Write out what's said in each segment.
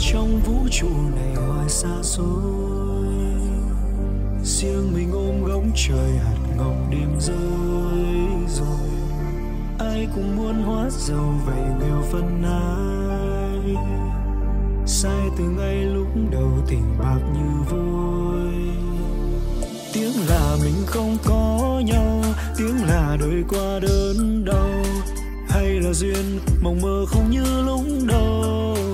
trong vũ trụ này hoài xa xôi. Riêng mình ôm gống trời hạt ngọc đêm rơi rồi. Ai cũng muốn hóa giàu vậy nghèo phân ai sai từ ngay lúc đầu tình bạc như vôi. Tiếng là mình không có nhau, tiếng là đời qua đớn đau. Hay là duyên mộng mơ không như lúc đầu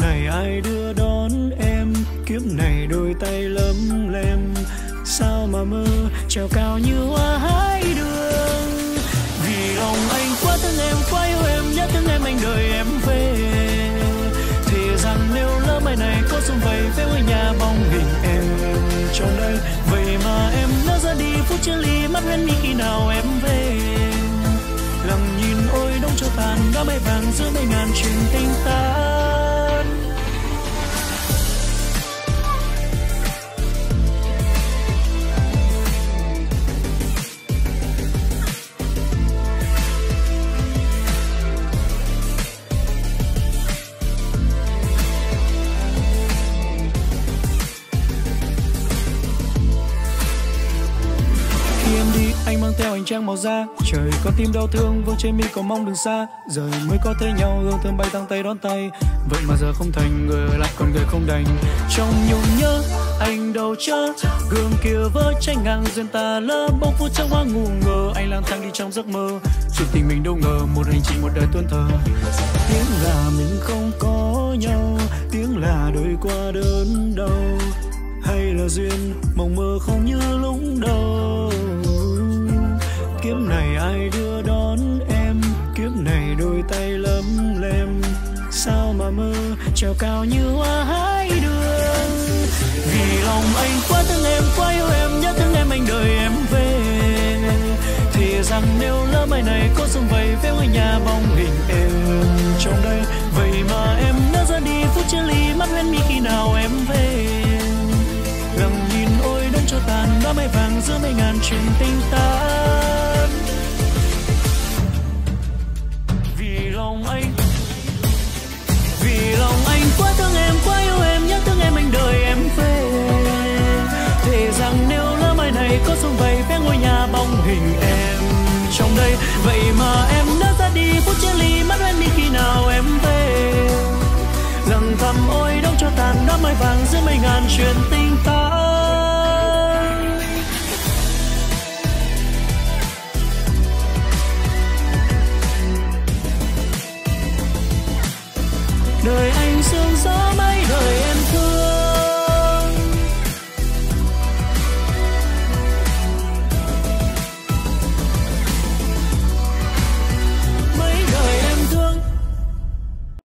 này ai đưa đón em? Kiếp này đôi tay lấm lem. Sao mà mơ? Treo cao như hoa hai đường. Vì lòng anh quá thương em, quá yêu em, nhất thương em anh đợi em về. Thì rằng nếu lỡ mai này có xung vầy phép ngôi nhà bóng hình em. Trong đây, vậy mà em nỡ ra đi, phút chia ly mắt hoen mi khi nào em về. Lặng nhìn ôi, đông cho tàn, đã bay vàng giữa mây ngàn chuyện tình ta anh mang theo hành trang màu da. Trời có tim đau thương vương trên mi có mong đường xa. Giờ mới có thấy nhau, hương thơm bay tăng tay đón tay. Vậy mà giờ không thành người lại còn người không đành. Trong nhung nhớ, anh đâu chớ gương kia vỡ tranh ngang, duyên ta lỡ bông phút trong hoa ngủ ngờ. Anh lang thang đi trong giấc mơ. Chuyện tình mình đâu ngờ, một hành trình, một đời tuôn thờ. Tiếng là mình không có nhau. Tiếng là đôi qua đớn đau. Hay là duyên, mộng mơ không như lúc đầu. Sao mà mơ? Treo cao như hoa hai đường. Vì lòng anh quá thương em, quá yêu em nhất thương em anh đợi em về. Thì rằng nếu lỡ mai này có sông vầy phép ngôi nhà bóng hình em trong đây, vậy mà em đã ra đi phút chia ly mắt hoen mi khi nào em về. Lặng nhìn ôi đông cho tàn đã mây vàng giữa mây ngàn chuyện tình ta. Này có sông vầy vẽ ngôi nhà bóng hình em trong đây. Vậy mà em đã ra đi, phút chia ly mắt em đi khi nào em về? Lặng thầm ôi đông cho tàn đã mai vàng giữa mấy ngàn chuyện tình